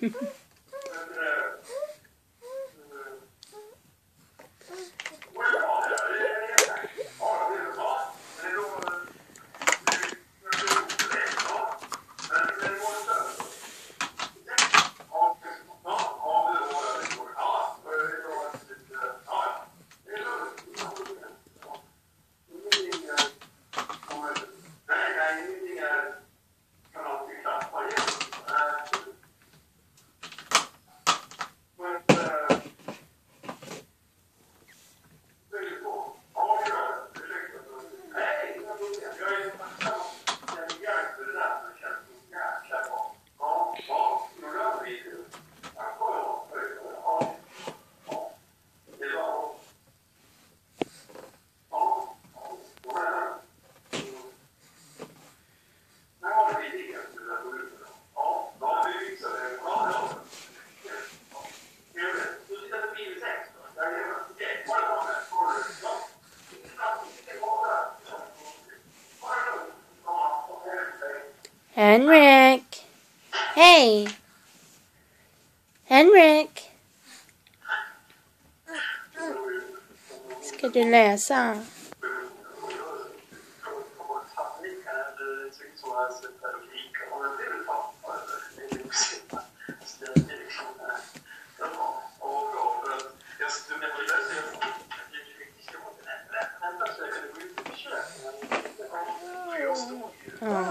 Mm-hmm. Henrik! Hey. Henrik! Ska du läsa? Ja.